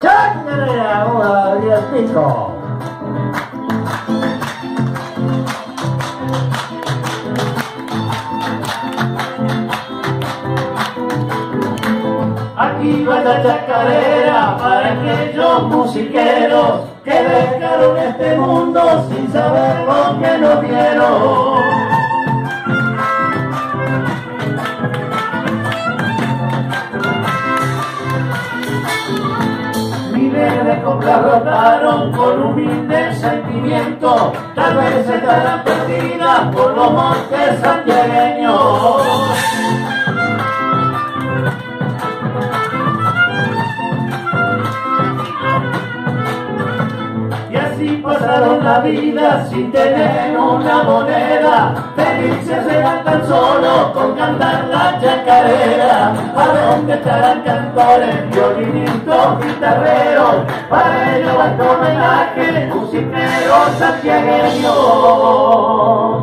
Chacarera, una diez pico. Aquí va la chacarera para aquellos musiqueros que dejaron este mundo sin saber lo que nos dieron. Coplas brotaron con humilde sentimiento, tal vez estarán perdidas por los montes santiagueños. La vida sin tener una moneda. Felices eran tan solo con cantar la chacarera. ¿A dónde estarán cantores, violinistas, guitarreros? Para ello va homenaje, musiqueros santiagueños.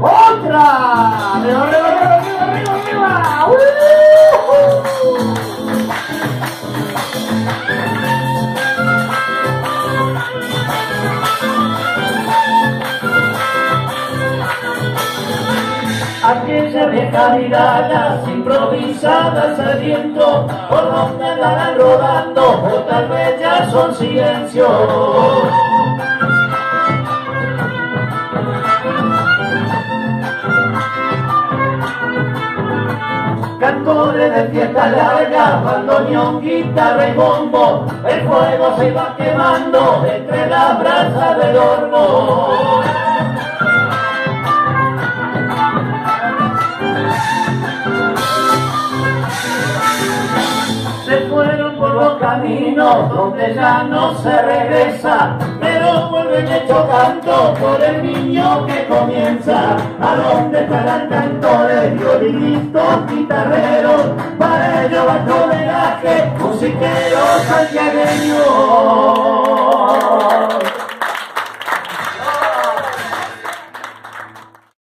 Aquella vieja mirada improvisada saliendo, por donde andarán rodando, o tal son silencio. Cantores de fiesta larga, bandoneón, guitarra y bombo, el fuego se va quemando entre las brasas del horno. Caminos donde ya no se regresa, pero vuelven hecho canto por el niño que comienza. ¿A dónde estarán cantores, violinistas, guitarreros? Para ello tu homenaje, musiqueros santiagueños.